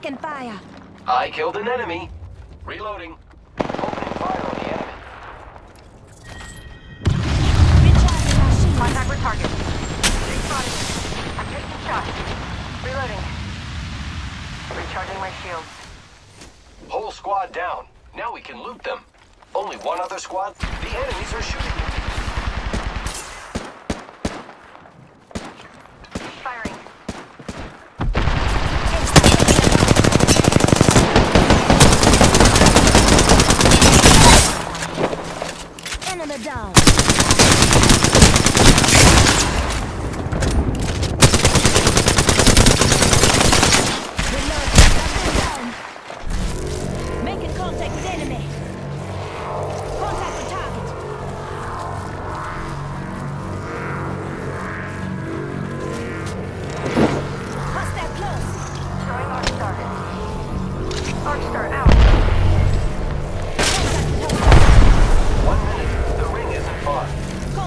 Taking fire. I killed an enemy. Reloading. Opening fire on the enemy. Recharging my shield. Contact with target. They spotted. I'm taking shots. Reloading. Recharging my shields. Whole squad down. Now we can loot them. Only one other squad. The enemies are shooting. Firing. Enemy down.